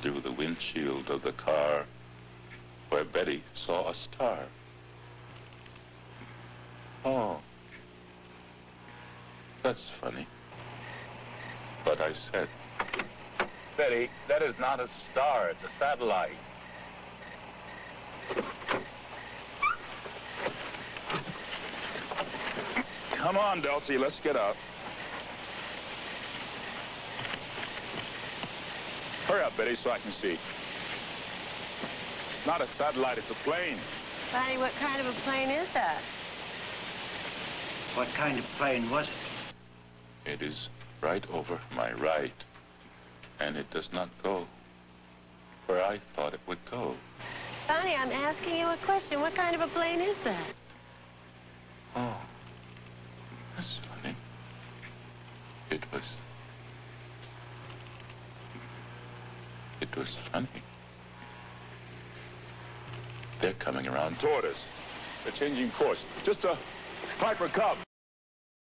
through the windshield of the car where Betty saw a star. Oh, that's funny. But I said, Betty, that is not a star, it's a satellite. Come on, Delsey, let's get out. Hurry up, Betty, so I can see. It's not a satellite, it's a plane. Barney, what kind of a plane is that? What kind of plane was it? It is right over my right, and it does not go where I thought it would go. Barney, I'm asking you a question. What kind of a plane is that? Oh, that's funny. It was... It was funny. They're coming around toward us. They're changing course. Just a Piper Cub.